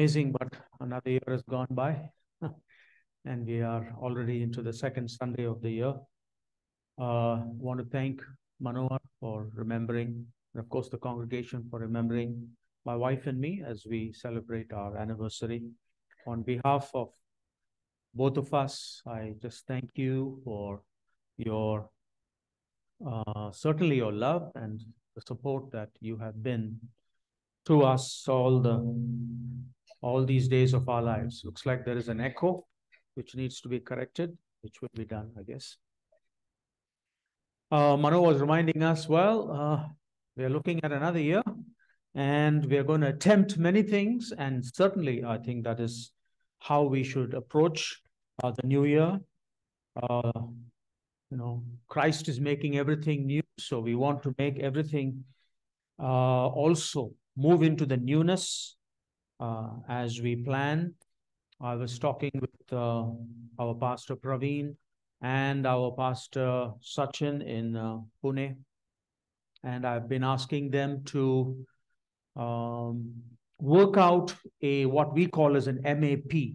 Amazing, but another year has gone by, and we are already into the second Sunday of the year. Uh, want to thank Manohar for remembering, and of course the congregation for remembering my wife and me as we celebrate our anniversary. On behalf of both of us, I just thank you for your uh, certainly your love and the support that you have been to us all the all these days of our lives. Looks like there is an echo which needs to be corrected, which will be done, I guess. Uh, Mano was reminding us, well, uh, we are looking at another year and we are going to attempt many things. And certainly, I think that is how we should approach uh, the new year. Uh, you know, Christ is making everything new. So we want to make everything uh, also move into the newness as we plan. I was talking with uh, our pastor Praveen and our pastor Sachin in uh, Pune, and I've been asking them to um, work out a what we call as an MAP.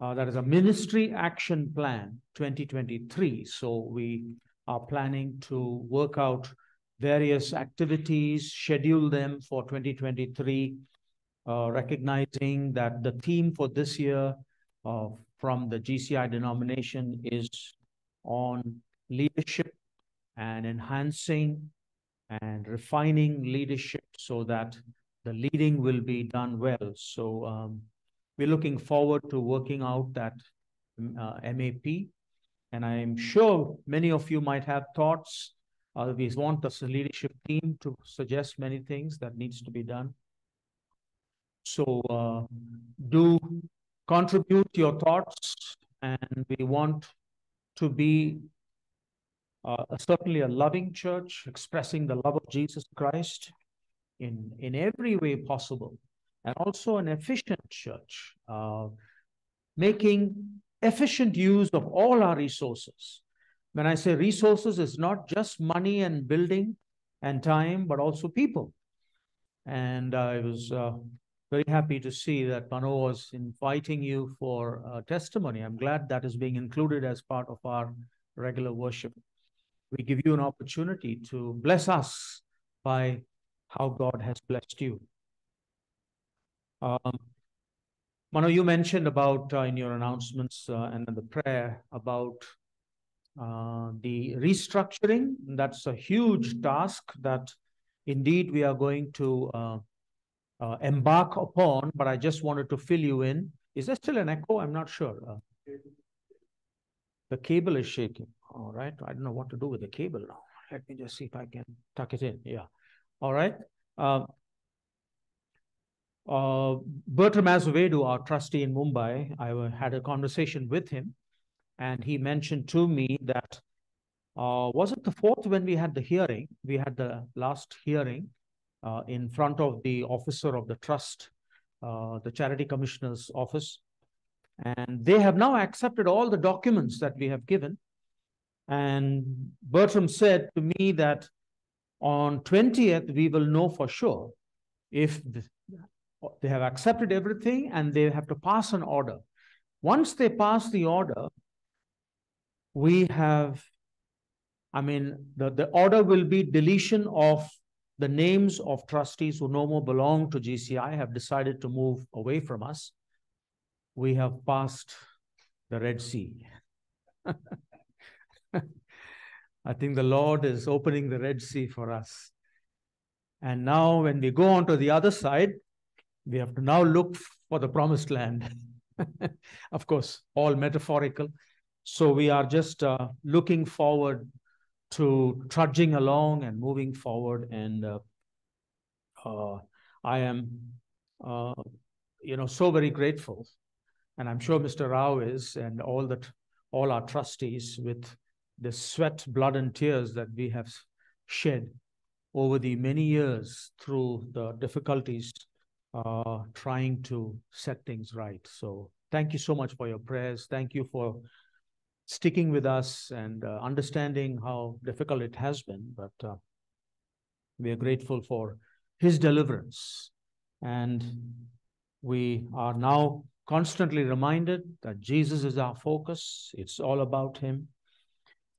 Uh, that is a Ministry Action Plan 2023. So we are planning to work out various activities, schedule them for 2023, uh, recognizing that the theme for this year uh, from the GCI denomination is on leadership and enhancing and refining leadership so that the leading will be done well. So um, we're looking forward to working out that uh, MAP. And I'm sure many of you might have thoughts uh, we want the leadership team to suggest many things that needs to be done. So uh, do contribute your thoughts and we want to be uh, certainly a loving church expressing the love of Jesus Christ in, in every way possible and also an efficient church uh, making efficient use of all our resources when I say resources, it's not just money and building and time, but also people. And I was uh, very happy to see that Mano was inviting you for testimony. I'm glad that is being included as part of our regular worship. We give you an opportunity to bless us by how God has blessed you. Um, Mano, you mentioned about uh, in your announcements uh, and in the prayer about uh, the restructuring, that's a huge task that indeed we are going to uh, embark upon, but I just wanted to fill you in. Is there still an echo? I'm not sure. Uh, the cable is shaking. All right. I don't know what to do with the cable now. Let me just see if I can tuck it in. Yeah. All right. Uh, uh, Bertram Azevedo, our trustee in Mumbai, I had a conversation with him and he mentioned to me that uh, was it the fourth when we had the hearing? We had the last hearing in front of the officer of the trust, uh, the charity commissioner's office. And they have now accepted all the documents that we have given. And Bertram said to me that on 20th, we will know for sure if they have accepted everything and they have to pass an order. Once they pass the order, we have, I mean, the, the order will be deletion of the names of trustees who no more belong to GCI have decided to move away from us. We have passed the Red Sea. I think the Lord is opening the Red Sea for us. And now, when we go on to the other side, we have to now look for the promised land. of course, all metaphorical. So we are just uh, looking forward to trudging along and moving forward. And uh, uh, I am, uh, you know, so very grateful. And I'm sure Mr. Rao is, and all that, all our trustees with the sweat, blood, and tears that we have shed over the many years through the difficulties uh, trying to set things right. So thank you so much for your prayers. Thank you for sticking with us and uh, understanding how difficult it has been. But uh, we are grateful for his deliverance. And we are now constantly reminded that Jesus is our focus. It's all about Him.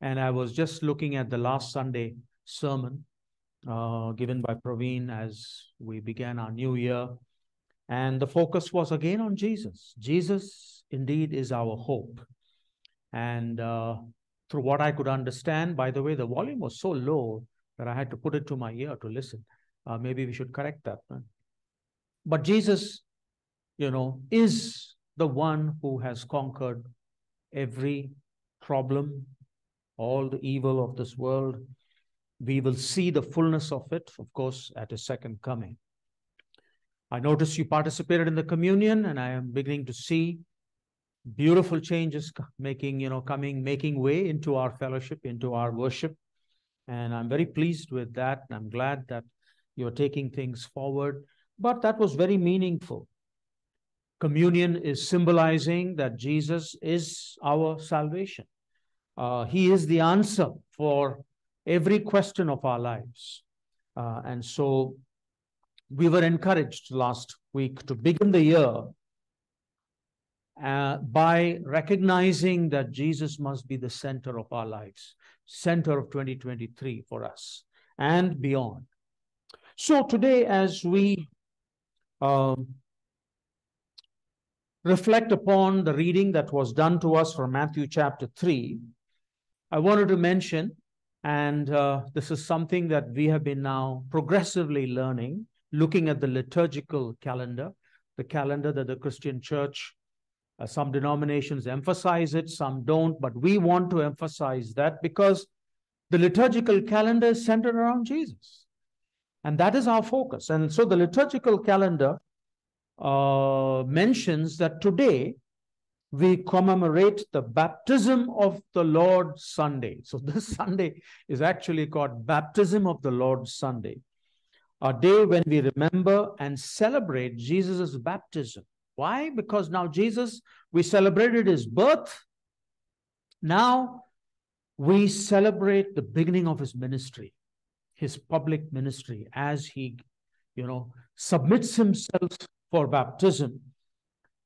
And I was just looking at the last Sunday sermon uh, given by Praveen as we began our new year. And the focus was again on Jesus. Jesus indeed is our hope. And uh, through what I could understand, by the way, the volume was so low that I had to put it to my ear to listen. Uh, maybe we should correct that. But Jesus, you know, is the one who has conquered every problem, all the evil of this world. We will see the fullness of it, of course, at his second coming. I noticed you participated in the communion, and I am beginning to see beautiful changes making, you know, coming, making way into our fellowship, into our worship. And I'm very pleased with that. I'm glad that you're taking things forward. But that was very meaningful. Communion is symbolizing that Jesus is our salvation. Uh, he is the answer for every question of our lives. Uh, and so we were encouraged last week to begin the year uh, by recognizing that Jesus must be the center of our lives, center of 2023 for us and beyond. So today, as we um, reflect upon the reading that was done to us from Matthew chapter 3, I wanted to mention, and uh, this is something that we have been now progressively learning, looking at the liturgical calendar, the calendar that the Christian church, uh, some denominations emphasize it, some don't, but we want to emphasize that because the liturgical calendar is centered around Jesus. And that is our focus. And so the liturgical calendar uh, mentions that today we commemorate the baptism of the Lord Sunday. So this Sunday is actually called Baptism of the Lord Sunday a day when we remember and celebrate Jesus' baptism. Why? Because now Jesus, we celebrated his birth. Now we celebrate the beginning of his ministry, his public ministry, as he, you know, submits himself for baptism.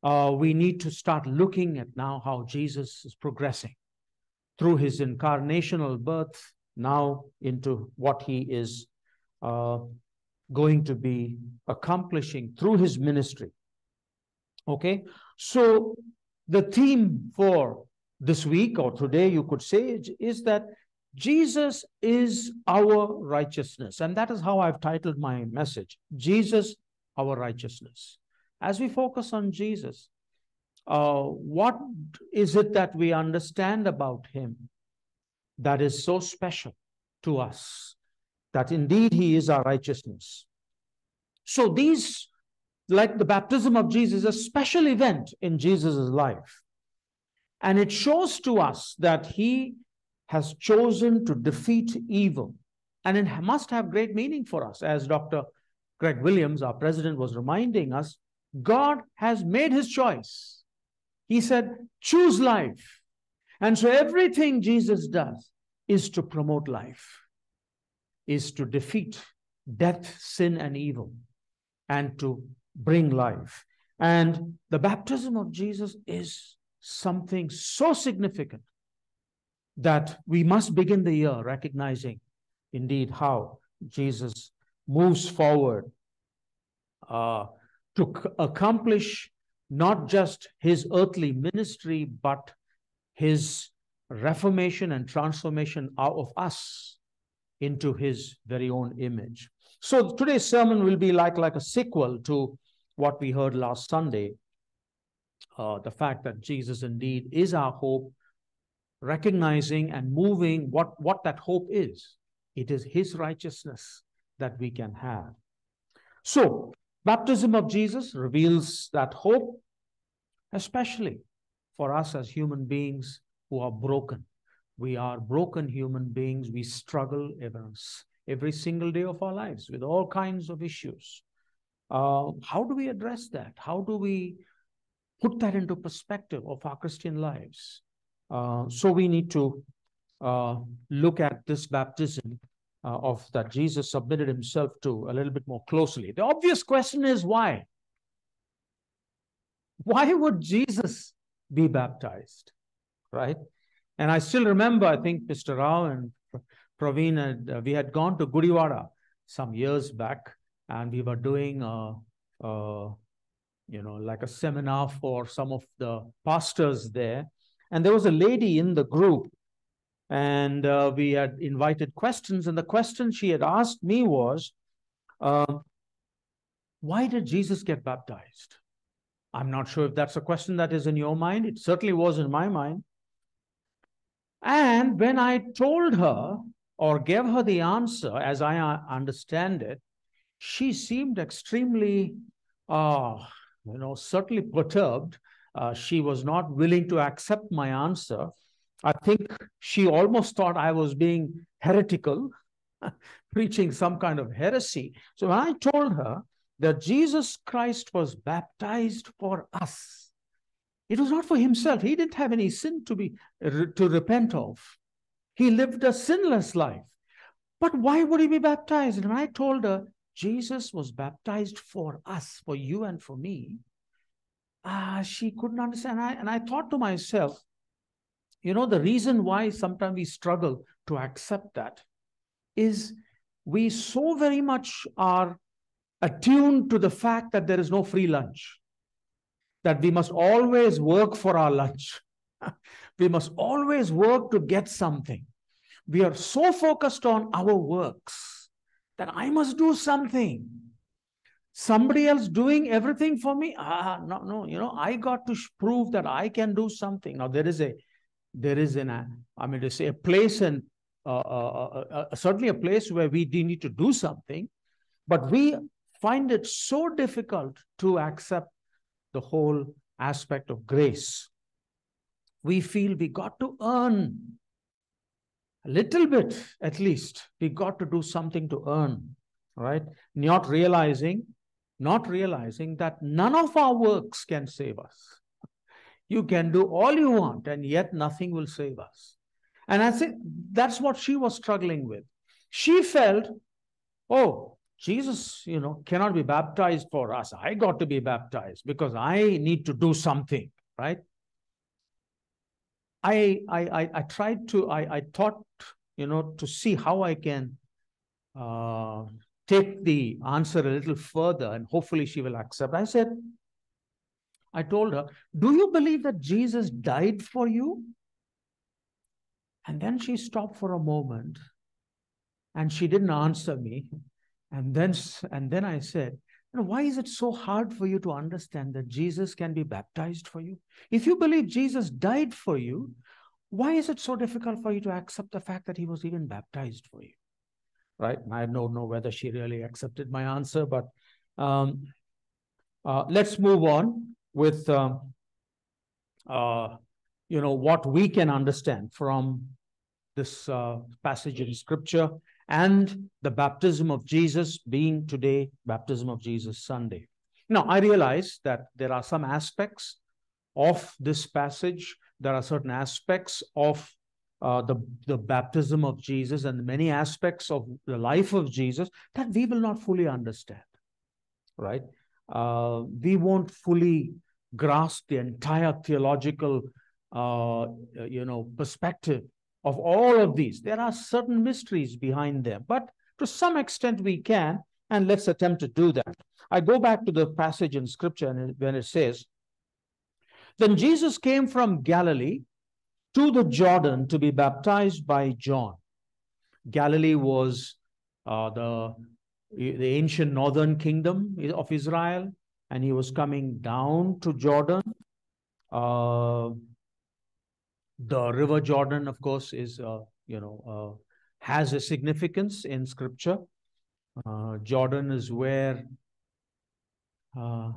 Uh, we need to start looking at now how Jesus is progressing through his incarnational birth now into what he is uh, going to be accomplishing through his ministry. Okay, so the theme for this week or today, you could say, is that Jesus is our righteousness. And that is how I've titled my message Jesus, our righteousness. As we focus on Jesus, uh, what is it that we understand about him that is so special to us? that indeed he is our righteousness. So these, like the baptism of Jesus, a special event in Jesus' life. And it shows to us that he has chosen to defeat evil. And it must have great meaning for us. As Dr. Greg Williams, our president, was reminding us, God has made his choice. He said, choose life. And so everything Jesus does is to promote life is to defeat death, sin, and evil, and to bring life. And the baptism of Jesus is something so significant that we must begin the year recognizing indeed how Jesus moves forward uh, to accomplish not just his earthly ministry, but his reformation and transformation out of us into his very own image. So today's sermon will be like, like a sequel to what we heard last Sunday. Uh, the fact that Jesus indeed is our hope, recognizing and moving what, what that hope is. It is his righteousness that we can have. So, baptism of Jesus reveals that hope, especially for us as human beings who are broken we are broken human beings. We struggle every, every single day of our lives with all kinds of issues. Uh, how do we address that? How do we put that into perspective of our Christian lives? Uh, so we need to uh, look at this baptism uh, of that Jesus submitted himself to a little bit more closely. The obvious question is why? Why would Jesus be baptized? Right? And I still remember, I think Mr. Rao and Praveen, and, uh, we had gone to Gudivada some years back, and we were doing, a, a, you know, like a seminar for some of the pastors there. And there was a lady in the group, and uh, we had invited questions. And the question she had asked me was, uh, why did Jesus get baptized? I'm not sure if that's a question that is in your mind. It certainly was in my mind. And when I told her or gave her the answer, as I uh, understand it, she seemed extremely, uh, you know, certainly perturbed. Uh, she was not willing to accept my answer. I think she almost thought I was being heretical, preaching some kind of heresy. So when I told her that Jesus Christ was baptized for us. It was not for himself. He didn't have any sin to be to repent of. He lived a sinless life. But why would he be baptized? And I told her, Jesus was baptized for us, for you and for me. Ah, she couldn't understand. I, and I thought to myself, you know, the reason why sometimes we struggle to accept that is we so very much are attuned to the fact that there is no free lunch, that we must always work for our lunch. we must always work to get something. We are so focused on our works that I must do something. Somebody else doing everything for me? Ah, no, no. You know, I got to prove that I can do something. Now there is a, there is an, I mean to say a place and uh, uh, uh, uh, certainly a place where we need to do something, but we find it so difficult to accept the whole aspect of grace. We feel we got to earn a little bit, at least. We got to do something to earn, right? Not realizing, not realizing that none of our works can save us. You can do all you want, and yet nothing will save us. And I think that's what she was struggling with. She felt, oh, Jesus, you know, cannot be baptized for us. I got to be baptized because I need to do something, right? I I I, tried to I I thought you know to see how I can uh, take the answer a little further and hopefully she will accept. I said, I told her, Do you believe that Jesus died for you? And then she stopped for a moment and she didn't answer me. And then, and then I said, know, why is it so hard for you to understand that Jesus can be baptized for you? If you believe Jesus died for you, why is it so difficult for you to accept the fact that he was even baptized for you? Right? I don't know whether she really accepted my answer, but um, uh, let's move on with, uh, uh, you know, what we can understand from this uh, passage in scripture and the baptism of Jesus being today baptism of Jesus Sunday. Now, I realize that there are some aspects of this passage, there are certain aspects of uh, the, the baptism of Jesus and many aspects of the life of Jesus that we will not fully understand, right? Uh, we won't fully grasp the entire theological, uh, you know, perspective of all of these. There are certain mysteries behind them, but to some extent we can, and let's attempt to do that. I go back to the passage in scripture and when it says, Then Jesus came from Galilee to the Jordan to be baptized by John. Galilee was uh, the, the ancient northern kingdom of Israel, and he was coming down to Jordan. Uh, the River Jordan, of course, is uh, you know uh, has a significance in Scripture. Uh, Jordan is where uh,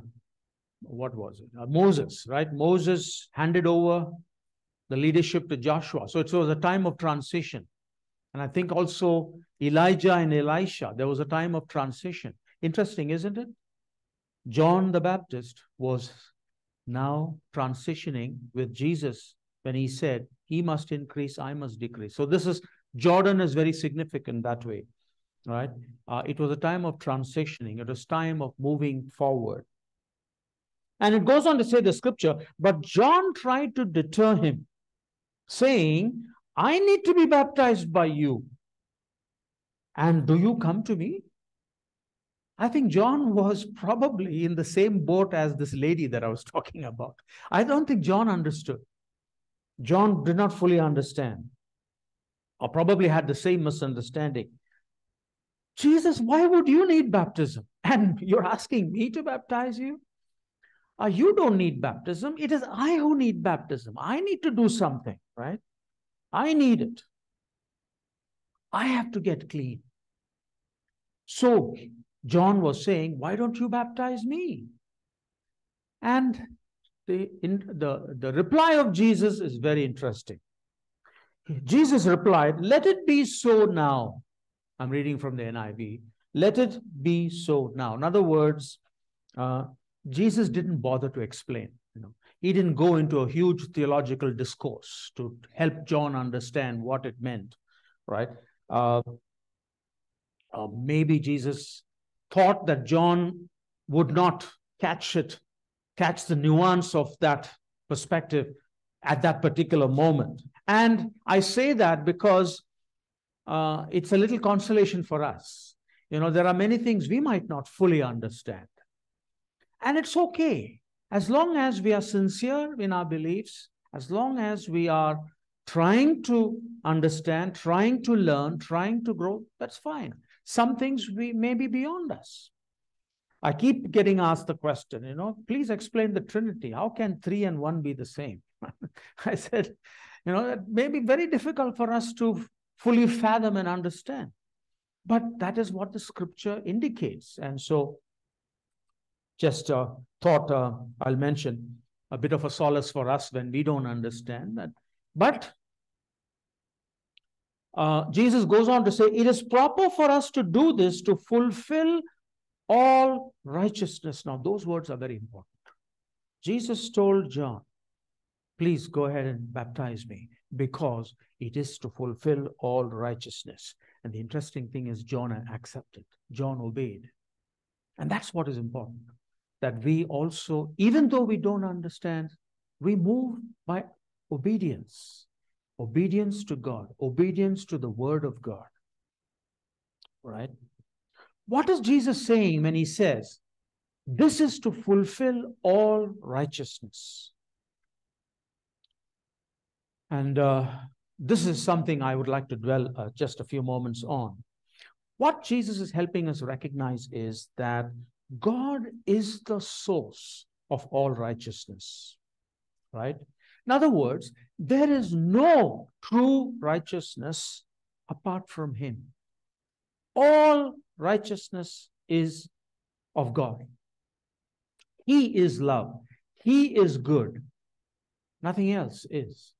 what was it? Moses, right? Moses handed over the leadership to Joshua, so it was a time of transition. And I think also Elijah and Elisha, there was a time of transition. Interesting, isn't it? John the Baptist was now transitioning with Jesus when he said, He must increase, I must decrease. So this is Jordan is very significant that way. Right? Uh, it was a time of transitioning, it was time of moving forward. And it goes on to say the scripture, but John tried to deter him, saying, I need to be baptized by you. And do you come to me? I think John was probably in the same boat as this lady that I was talking about. I don't think John understood. John did not fully understand, or probably had the same misunderstanding. Jesus, why would you need baptism? And you're asking me to baptize you? Uh, you don't need baptism. It is I who need baptism. I need to do something, right? I need it. I have to get clean. So John was saying, Why don't you baptize me? And the, in, the, the reply of Jesus is very interesting. Jesus replied, Let it be so now. I'm reading from the NIV. Let it be so now. In other words, uh, Jesus didn't bother to explain. You know, he didn't go into a huge theological discourse to help John understand what it meant, right? Uh, uh, maybe Jesus thought that John would not catch it, catch the nuance of that perspective at that particular moment. And I say that because uh, it's a little consolation for us. You know, there are many things we might not fully understand. And it's okay. As long as we are sincere in our beliefs, as long as we are trying to understand, trying to learn, trying to grow, that's fine. Some things we may be beyond us. I keep getting asked the question, you know, please explain the Trinity. How can three and one be the same? I said, you know, that may be very difficult for us to fully fathom and understand. But that is what the scripture indicates. And so, just a thought uh, I'll mention a bit of a solace for us when we don't understand that. But uh, Jesus goes on to say, It is proper for us to do this to fulfill all righteousness. Now, those words are very important. Jesus told John, Please go ahead and baptize me because it is to fulfill all righteousness. And the interesting thing is, John accepted, John obeyed. And that's what is important that we also, even though we don't understand, we move by obedience obedience to God, obedience to the word of God. Right? What is Jesus saying when he says, This is to fulfill all righteousness? And uh, this is something I would like to dwell uh, just a few moments on. What Jesus is helping us recognize is that God is the source of all righteousness, right? In other words, there is no true righteousness apart from Him. All righteousness is of God. He is love. He is good. Nothing else is.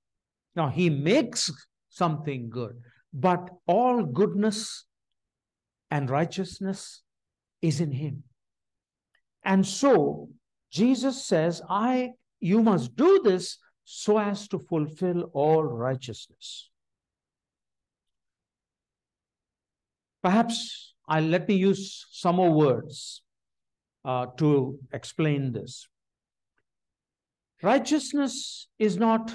Now, He makes something good, but all goodness and righteousness is in Him. And so, Jesus says, I you must do this so as to fulfill all righteousness. Perhaps I'll let me use some more words uh, to explain this. Righteousness is not,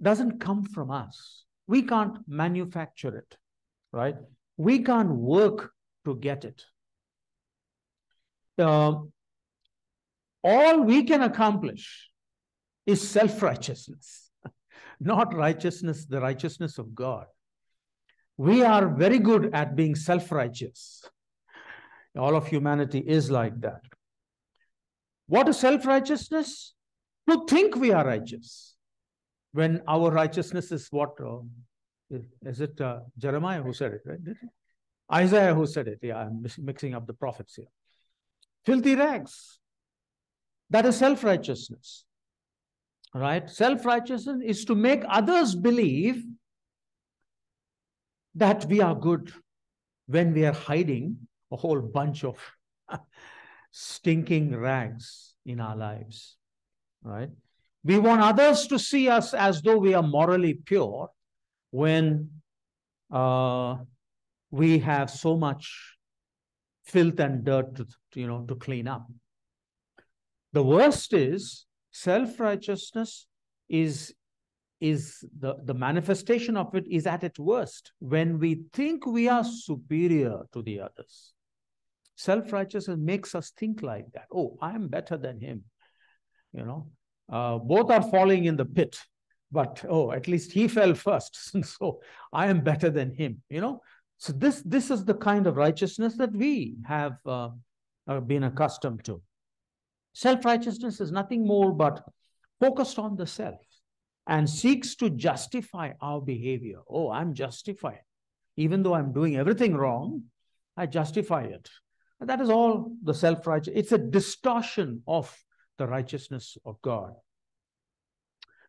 doesn't come from us. We can't manufacture it, right? We can't work to get it. Uh, all we can accomplish is self righteousness, not righteousness, the righteousness of God. We are very good at being self righteous. All of humanity is like that. What is self righteousness? To think we are righteous when our righteousness is what? Uh, is it uh, Jeremiah who said it, right? Isaiah who said it. Yeah, I'm mixing up the prophets here. Filthy rags. That is self righteousness right? Self righteousness is to make others believe that we are good when we are hiding a whole bunch of stinking rags in our lives, right? We want others to see us as though we are morally pure when uh, we have so much filth and dirt to, you know, to clean up. The worst is self-righteousness is is the, the manifestation of it is at its worst when we think we are superior to the others. Self righteousness makes us think like that. Oh, I am better than him. You know, uh, both are falling in the pit, but oh, at least he fell first. so I am better than him. You know, so this this is the kind of righteousness that we have uh, uh, been accustomed to. Self righteousness is nothing more but focused on the self and seeks to justify our behavior. Oh, I'm justified. Even though I'm doing everything wrong, I justify it. And that is all the self righteous. It's a distortion of the righteousness of God.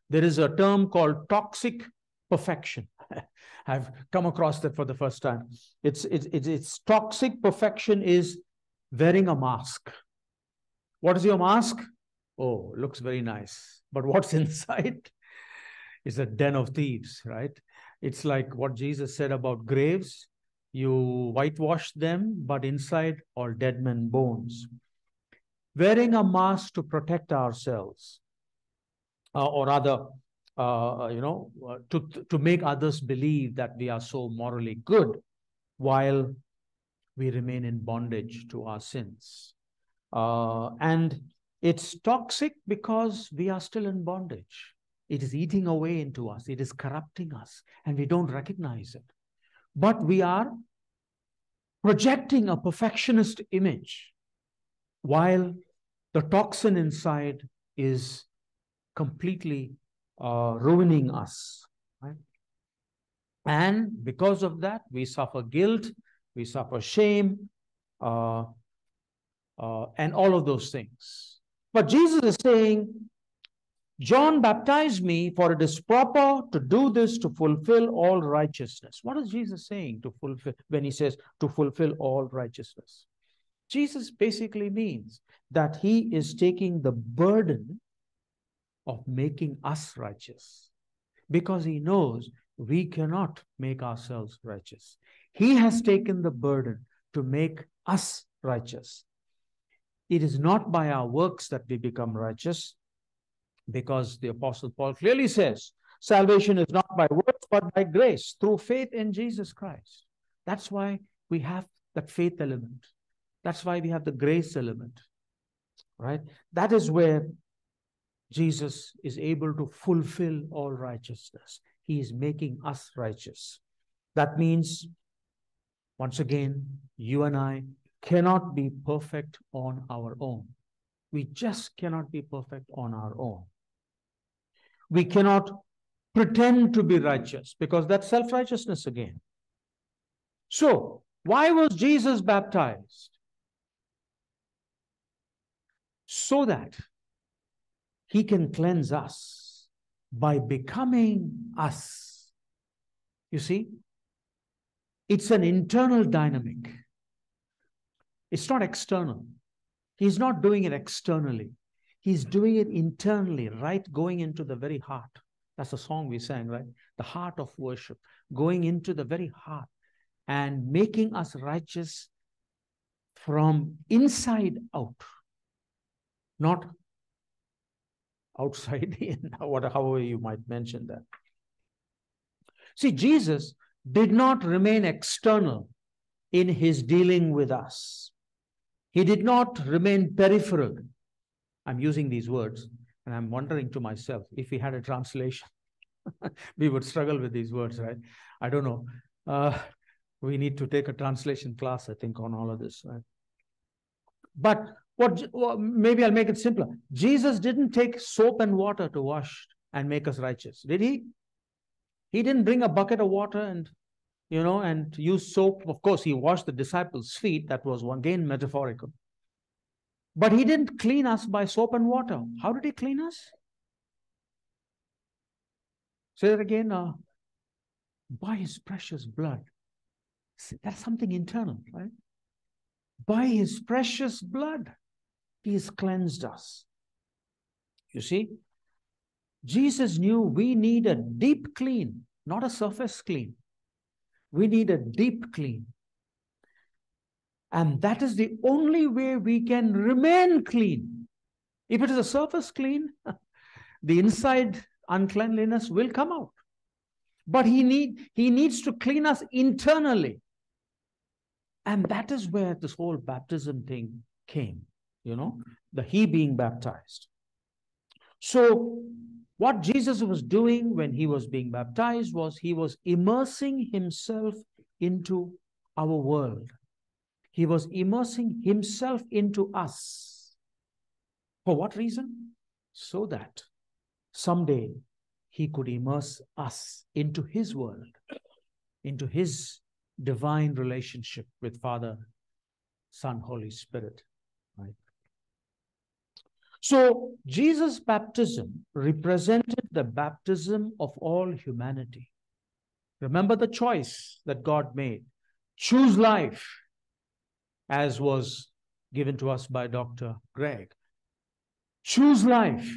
There is a term called toxic perfection. I've come across that for the first time. It's, it's, it's, it's toxic perfection is wearing a mask. What is your mask? Oh, looks very nice. But what's inside? Is a den of thieves, right? It's like what Jesus said about graves. You whitewash them, but inside are dead men bones. Wearing a mask to protect ourselves, uh, or rather, uh, you know, uh, to, to make others believe that we are so morally good while we remain in bondage to our sins. Uh, and it's toxic because we are still in bondage. It is eating away into us, it is corrupting us, and we don't recognize it. But we are projecting a perfectionist image while the toxin inside is completely uh, ruining us. Right? And because of that, we suffer guilt, we suffer shame, uh, uh, and all of those things. But Jesus is saying, John baptized me, for it is proper to do this to fulfill all righteousness. What is Jesus saying to fulfill when he says to fulfill all righteousness? Jesus basically means that he is taking the burden of making us righteous because he knows we cannot make ourselves righteous. He has taken the burden to make us righteous. It is not by our works that we become righteous, because the Apostle Paul clearly says salvation is not by works, but by grace through faith in Jesus Christ. That's why we have that faith element. That's why we have the grace element, right? That is where Jesus is able to fulfill all righteousness. He is making us righteous. That means, once again, you and I cannot be perfect on our own. We just cannot be perfect on our own. We cannot pretend to be righteous because that's self righteousness again. So, why was Jesus baptized? So that he can cleanse us by becoming us. You see, it's an internal dynamic, it's not external. He's not doing it externally. He's doing it internally, right? Going into the very heart. That's the song we sang, right? The heart of worship, going into the very heart and making us righteous from inside out, not outside in, however you might mention that. See, Jesus did not remain external in his dealing with us. He did not remain peripheral I'm using these words and I'm wondering to myself if we had a translation, we would struggle with these words, right? I don't know. Uh, we need to take a translation class, I think, on all of this, right? But what well, maybe I'll make it simpler. Jesus didn't take soap and water to wash and make us righteous, did he? He didn't bring a bucket of water and you know and use soap. Of course, he washed the disciples' feet. That was again metaphorical. But he didn't clean us by soap and water. How did he clean us? Say that again. Uh, by his precious blood. That's something internal, right? By his precious blood, he has cleansed us. You see, Jesus knew we need a deep clean, not a surface clean. We need a deep clean. And that is the only way we can remain clean. If it is a surface clean, the inside uncleanliness will come out. But he, need, he needs to clean us internally. And that is where this whole baptism thing came, you know, the he being baptized. So, what Jesus was doing when he was being baptized was he was immersing himself into our world. He was immersing himself into us. For what reason? So that someday he could immerse us into his world, into his divine relationship with Father, Son, Holy Spirit. Right? So Jesus' baptism represented the baptism of all humanity. Remember the choice that God made. Choose life, as was given to us by Dr. Greg. Choose life.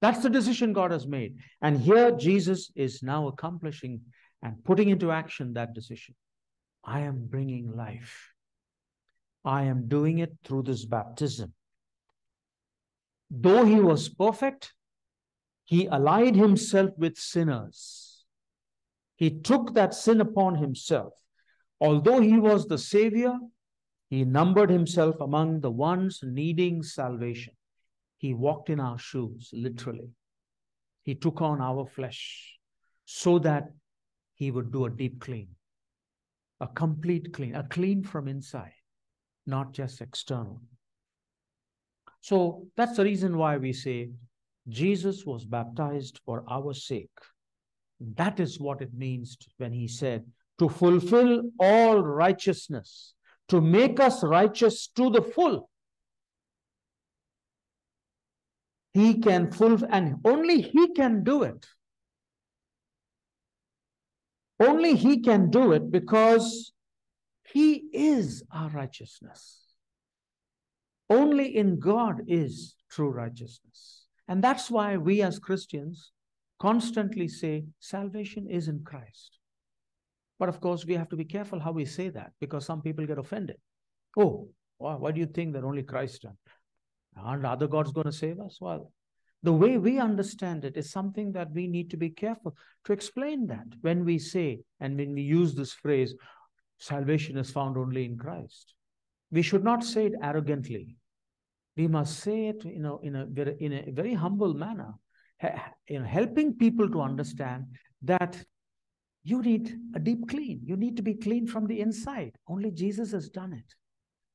That's the decision God has made. And here Jesus is now accomplishing and putting into action that decision. I am bringing life. I am doing it through this baptism. Though he was perfect, he allied himself with sinners. He took that sin upon himself. Although he was the Savior, he numbered himself among the ones needing salvation. He walked in our shoes, literally. He took on our flesh so that he would do a deep clean, a complete clean, a clean from inside, not just external. So that's the reason why we say Jesus was baptized for our sake. That is what it means when he said, to fulfill all righteousness, to make us righteous to the full. He can fulfill, and only He can do it. Only He can do it because He is our righteousness. Only in God is true righteousness. And that's why we as Christians constantly say salvation is in Christ. But of course, we have to be careful how we say that because some people get offended. Oh, why do you think that only Christ done? Aren't other gods going to save us? Well, the way we understand it is something that we need to be careful to explain that when we say and when we use this phrase, salvation is found only in Christ. We should not say it arrogantly. We must say it you know, in, a very, in a very humble manner, know, helping people to understand that you need a deep clean. You need to be clean from the inside. Only Jesus has done it.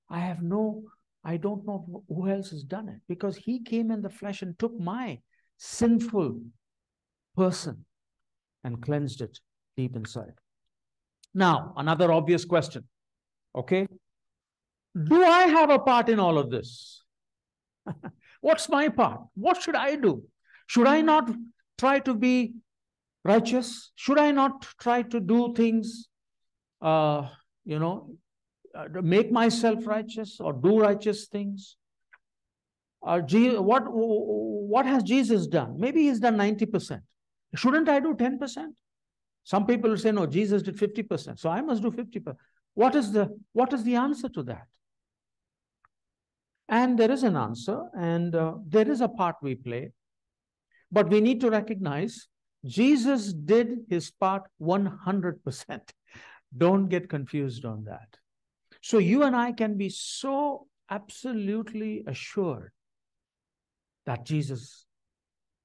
I have no I don't know who else has done it because he came in the flesh and took my sinful person and cleansed it deep inside. Now, another obvious question. Okay. Do I have a part in all of this? What's my part? What should I do? Should I not try to be righteous? Should I not try to do things, uh, you know, uh, make myself righteous or do righteous things? Or what, what has Jesus done? Maybe he's done 90%. Shouldn't I do 10%? Some people say, no, Jesus did 50%, so I must do 50%. What is the, what is the answer to that? And there is an answer, and uh, there is a part we play. But we need to recognize Jesus did his part 100%. Don't get confused on that. So you and I can be so absolutely assured that Jesus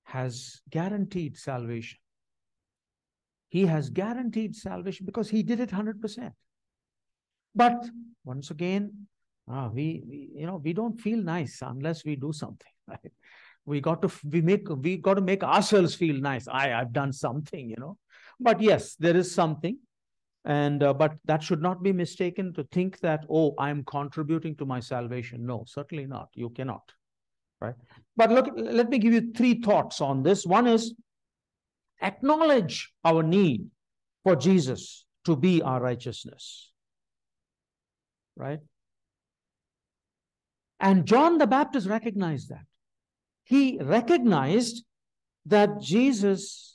has guaranteed salvation. He has guaranteed salvation because he did it 100%. But once again, uh, we, we, you know, we don't feel nice unless we do something, right? We got to we make we got to make ourselves feel nice. I I've done something, you know. But yes, there is something. And uh, but that should not be mistaken to think that oh i'm contributing to my salvation. No certainly not. You cannot. Right? But look let me give you three thoughts on this. One is acknowledge our need for jesus to be our righteousness. Right? And john the baptist recognized that he recognized that jesus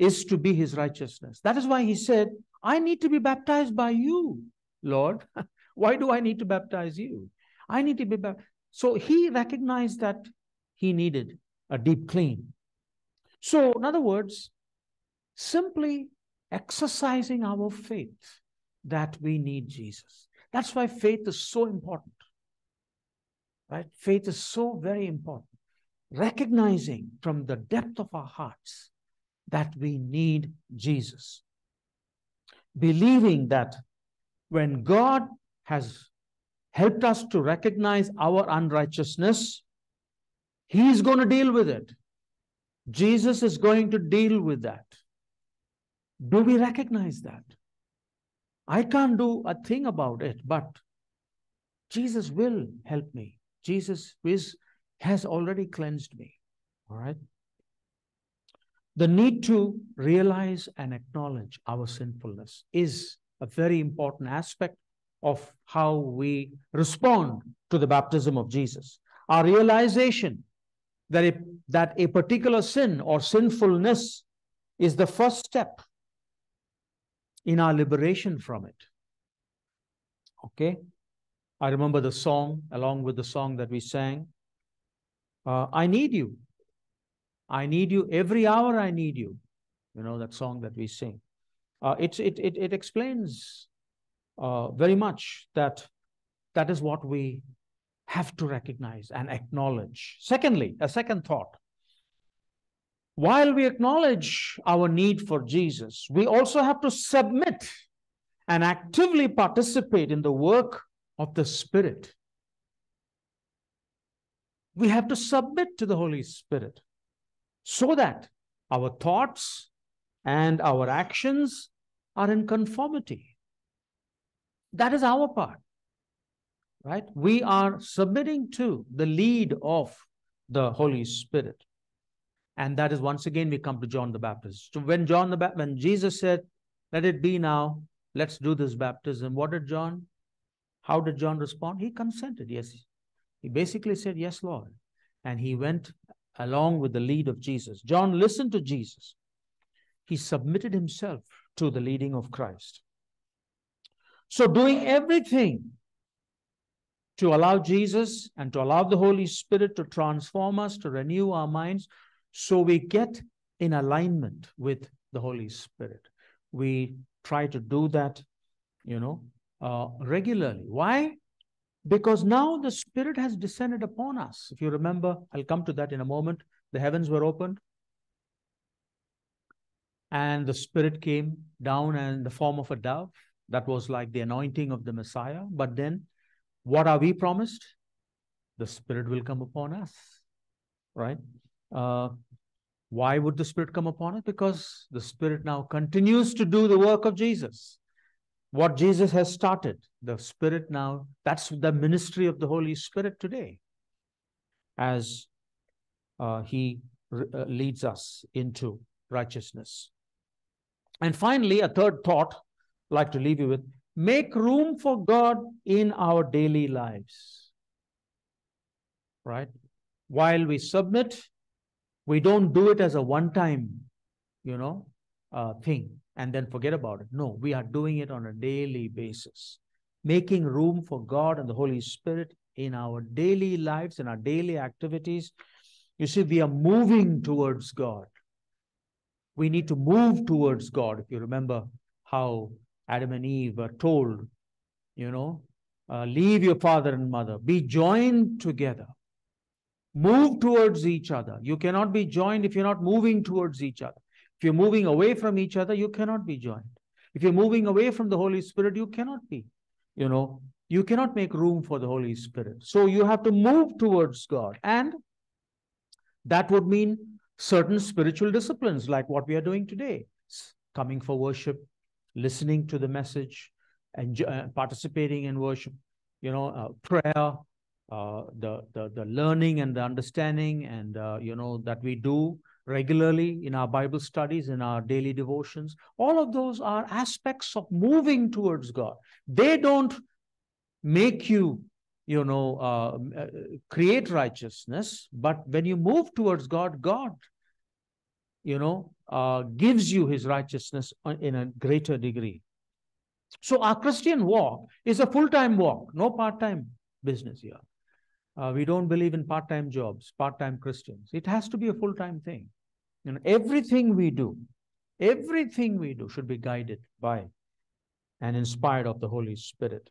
is to be his righteousness. That is why he said, I need to be baptized by you, Lord. why do I need to baptize you? I need to be baptized. So he recognized that he needed a deep clean. So, in other words, simply exercising our faith that we need Jesus. That's why faith is so important. Right? Faith is so very important. Recognizing from the depth of our hearts that we need Jesus. Believing that when God has helped us to recognize our unrighteousness, He's going to deal with it. Jesus is going to deal with that. Do we recognize that? I can't do a thing about it, but Jesus will help me. Jesus is, has already cleansed me. All right. The need to realize and acknowledge our sinfulness is a very important aspect of how we respond to the baptism of Jesus. Our realization that a, that a particular sin or sinfulness is the first step in our liberation from it. Okay? I remember the song, along with the song that we sang. Uh, I need you. I need you. Every hour I need you. You know, that song that we sing. Uh, it, it, it, it explains uh, very much that that is what we have to recognize and acknowledge. Secondly, a second thought. While we acknowledge our need for Jesus, we also have to submit and actively participate in the work of the Spirit. We have to submit to the Holy Spirit so that our thoughts and our actions are in conformity. That is our part, right? We are submitting to the lead of the Holy Spirit. And that is once again we come to John the Baptist. So when John the ba- when Jesus said, "Let it be now, let's do this baptism," what did John? How did John respond? He consented. Yes, he basically said, "Yes, Lord," and he went along with the lead of Jesus. John listened to Jesus. He submitted himself to the leading of Christ. So, doing everything to allow Jesus and to allow the Holy Spirit to transform us, to renew our minds, so we get in alignment with the Holy Spirit. We try to do that, you know, uh, regularly. Why? Because now the Spirit has descended upon us. If you remember, I'll come to that in a moment. The heavens were opened, and the Spirit came down in the form of a dove. That was like the anointing of the Messiah. But then, what are we promised? The Spirit will come upon us, right? Uh, why would the Spirit come upon us? Because the Spirit now continues to do the work of Jesus. What Jesus has started, the Spirit now, that's the ministry of the Holy Spirit today, as uh, He uh, leads us into righteousness. And finally, a third thought I'd like to leave you with make room for God in our daily lives. Right? While we submit we don't do it as a one time, you know, uh, thing and then forget about it. No, we are doing it on a daily basis, making room for God and the Holy Spirit in our daily lives, in our daily activities. You see, we are moving towards God. We need to move towards God. If you remember how Adam and Eve were told, you know, uh, leave your father and mother, be joined together. Move towards each other. You cannot be joined if you're not moving towards each other. If you're moving away from each other, you cannot be joined. If you're moving away from the Holy Spirit, you cannot be. You know, you cannot make room for the Holy Spirit. So you have to move towards God. And that would mean certain spiritual disciplines like what we are doing today coming for worship, listening to the message, and uh, participating in worship, you know, uh, prayer, uh, the, the the learning and the understanding and uh, you know that we do regularly in our bible studies in our daily devotions all of those are aspects of moving towards god they don't make you you know uh, uh create righteousness but when you move towards god god you know uh, gives you his righteousness in a greater degree so our christian walk is a full-time walk no part-time business here Uh, we don't believe in part time jobs, part time Christians. It has to be a full time thing. You know, everything we do, everything we do should be guided by and inspired of the Holy Spirit.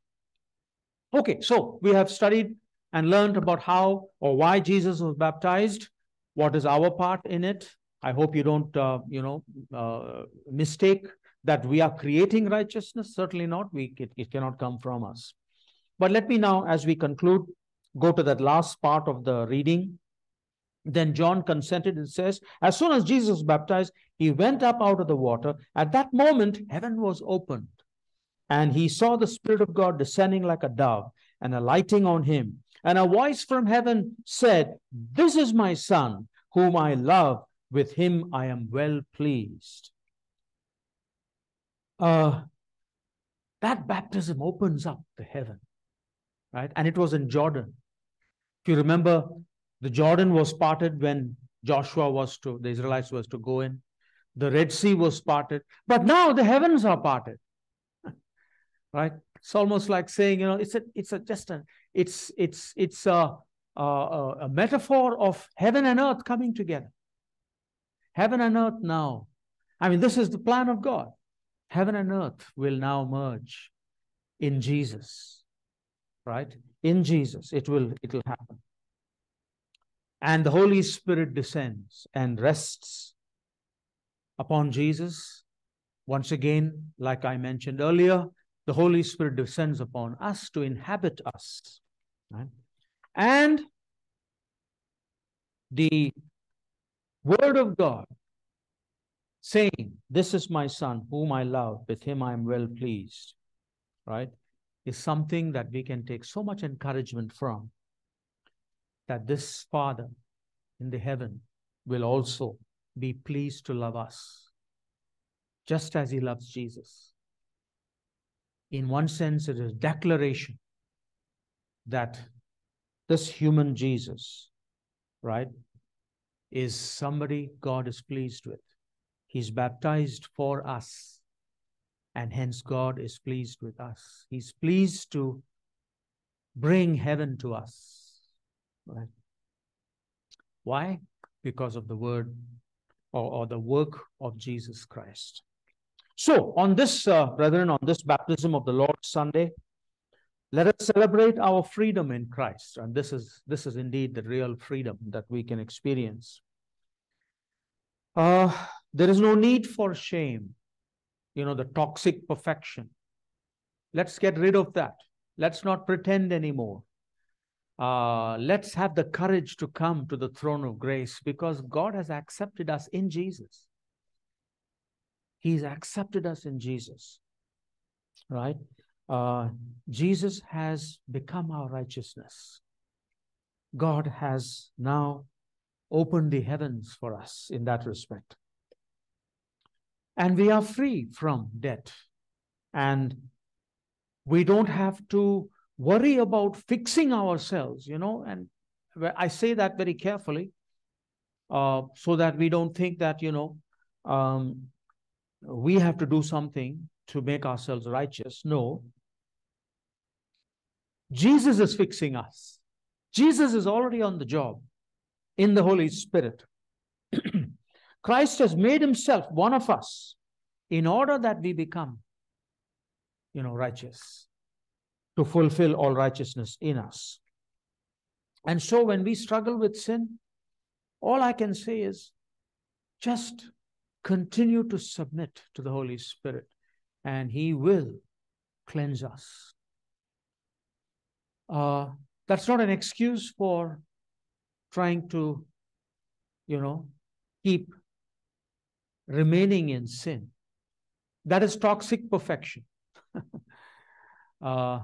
Okay, so we have studied and learned about how or why Jesus was baptized. What is our part in it? I hope you don't, uh, you know, uh, mistake that we are creating righteousness. Certainly not. We it, it cannot come from us. But let me now, as we conclude, go to that last part of the reading. Then John consented and says, As soon as Jesus was baptized, he went up out of the water. At that moment, heaven was opened, and he saw the Spirit of God descending like a dove and alighting on him. And a voice from heaven said, This is my Son, whom I love. With him I am well pleased. Uh, that baptism opens up the heaven right? And it was in Jordan. If you remember, the Jordan was parted when Joshua was to, the Israelites was to go in. The Red Sea was parted, but now the heavens are parted. right? It's almost like saying, you know, it's a, it's a just a, it's, it's, it's a, a, a metaphor of heaven and earth coming together. Heaven and earth now. I mean, this is the plan of God. Heaven and earth will now merge in Jesus right? In Jesus, it will, it will happen. And the Holy Spirit descends and rests upon Jesus. Once again, like I mentioned earlier, the Holy Spirit descends upon us to inhabit us. Right? And the Word of God saying, This is my Son, whom I love, with him I am well pleased. Right? is something that we can take so much encouragement from that this Father in the heaven will also be pleased to love us just as he loves Jesus. In one sense, it is a declaration that this human Jesus, right, is somebody God is pleased with. He's baptized for us and hence God is pleased with us. He's pleased to bring heaven to us. Right? Why? Because of the word or, or the work of Jesus Christ. So, on this, uh, brethren, on this baptism of the Lord Sunday, let us celebrate our freedom in Christ. And this is, this is indeed the real freedom that we can experience. Uh, there is no need for shame you know, the toxic perfection. Let's get rid of that. Let's not pretend anymore. Uh, let's have the courage to come to the throne of grace because God has accepted us in Jesus. He's accepted us in Jesus, right? Uh, Jesus has become our righteousness. God has now opened the heavens for us in that respect and we are free from debt. And we don't have to worry about fixing ourselves, you know. And I say that very carefully uh, so that we don't think that, you know, um, we have to do something to make ourselves righteous. No. Jesus is fixing us. Jesus is already on the job in the Holy Spirit. Christ has made himself one of us in order that we become, you know, righteous, to fulfill all righteousness in us. And so when we struggle with sin, all I can say is just continue to submit to the Holy Spirit, and He will cleanse us. Uh, that's not an excuse for trying to, you know, keep remaining in sin. That is toxic perfection. uh,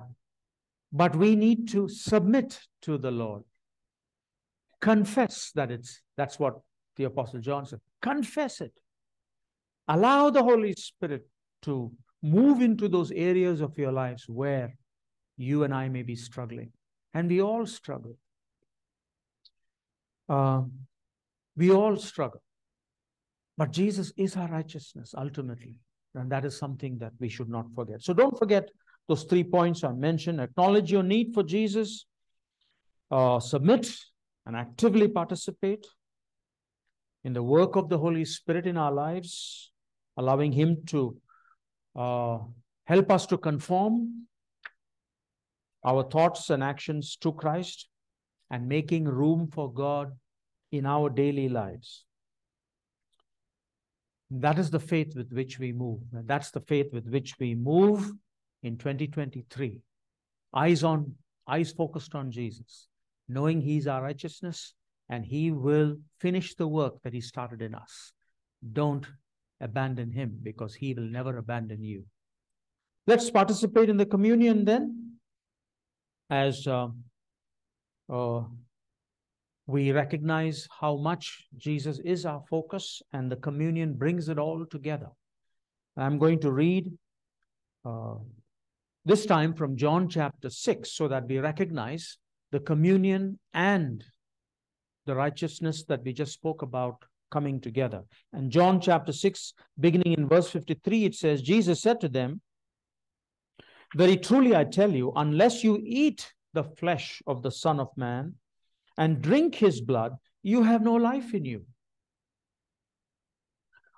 but we need to submit to the Lord. Confess that it's that's what the Apostle John said. Confess it. Allow the Holy Spirit to move into those areas of your lives where you and I may be struggling. And we all struggle. Uh, we all struggle. But Jesus is our righteousness ultimately. And that is something that we should not forget. So don't forget those three points I mentioned. Acknowledge your need for Jesus. uh, submit and actively participate in the work of the Holy Spirit in our lives, allowing Him to uh, help us to conform our thoughts and actions to Christ and making room for God in our daily lives. That is the faith with which we move. And that's the faith with which we move in 2023. Eyes on, eyes focused on Jesus, knowing He's our righteousness and He will finish the work that He started in us. Don't abandon Him because He will never abandon you. Let's participate in the communion then as uh, uh, we recognize how much Jesus is our focus and the communion brings it all together. I'm going to read uh, this time from John chapter 6 so that we recognize the communion and the righteousness that we just spoke about coming together. And John chapter 6, beginning in verse 53, it says, Jesus said to them, Very truly I tell you, unless you eat the flesh of the Son of Man and drink his blood, you have no life in you.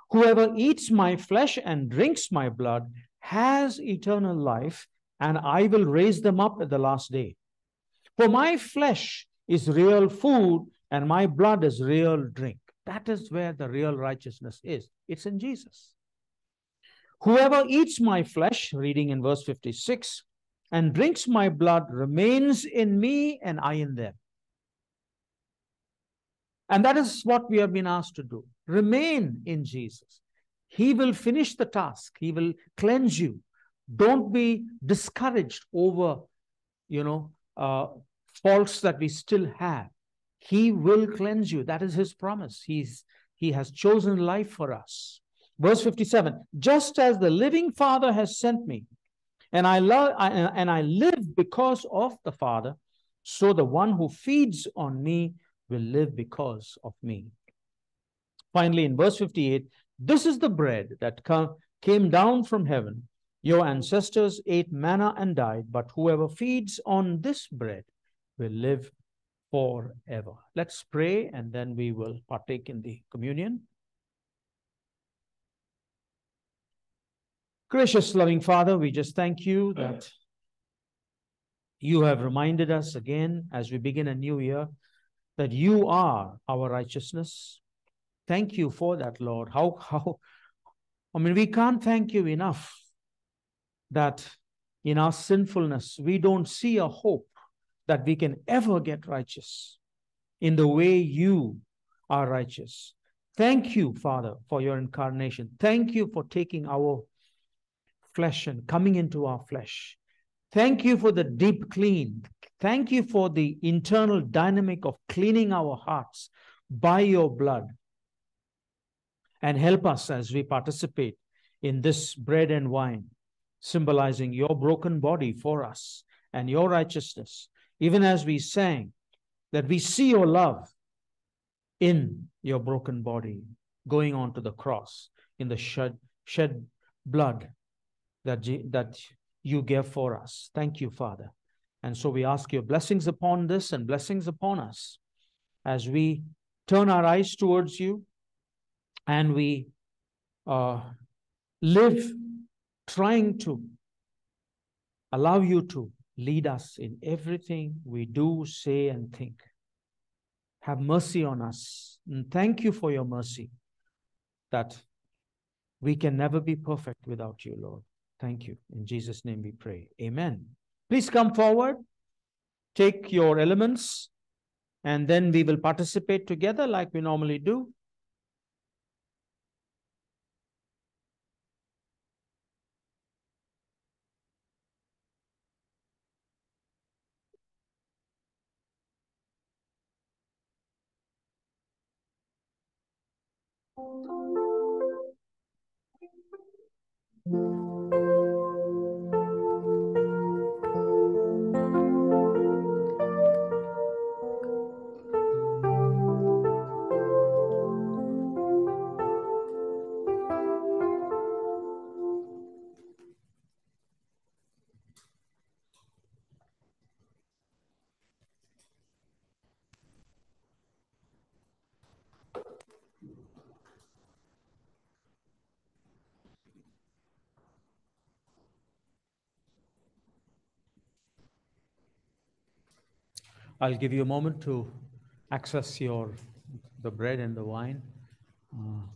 Whoever eats my flesh and drinks my blood has eternal life, and I will raise them up at the last day. For my flesh is real food, and my blood is real drink. That is where the real righteousness is. It's in Jesus. Whoever eats my flesh, reading in verse 56, and drinks my blood remains in me and I in them. And that is what we have been asked to do. Remain in Jesus. He will finish the task. He will cleanse you. Don't be discouraged over, you know, uh, faults that we still have. He will cleanse you. That is his promise. He's, he has chosen life for us. Verse 57 Just as the living Father has sent me, and I love and I live because of the Father, so the one who feeds on me will live because of me. Finally, in verse 58, this is the bread that came down from heaven. Your ancestors ate manna and died, but whoever feeds on this bread will live forever. Let's pray and then we will partake in the communion. Gracious, loving Father, we just thank you that you have reminded us again as we begin a new year that you are our righteousness. Thank you for that, Lord. How, how, I mean, we can't thank you enough that in our sinfulness, we don't see a hope that we can ever get righteous in the way you are righteous. Thank you, Father, for your incarnation. Thank you for taking our flesh and coming into our flesh. Thank you for the deep clean. Thank you for the internal dynamic of cleaning our hearts by your blood. And help us as we participate in this bread and wine, symbolizing your broken body for us and your righteousness, even as we sang that we see your love in your broken body going on to the cross in the shed, shed blood that, that you gave for us. Thank you, Father. And so we ask your blessings upon this and blessings upon us as we turn our eyes towards you and we uh, live trying to allow you to lead us in everything we do, say, and think. Have mercy on us. And thank you for your mercy that we can never be perfect without you, Lord. Thank you. In Jesus' name we pray. Amen. Please come forward, take your elements, and then we will participate together like we normally do. Thank you. I'll give you a moment to access your the bread and the wine. Uh.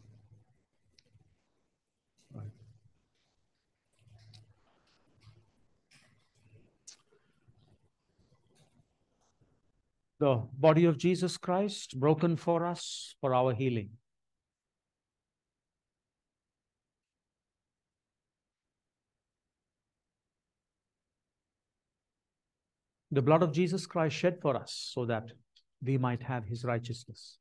The body of Jesus Christ broken for us for our healing. The blood of Jesus Christ shed for us so that we might have his righteousness.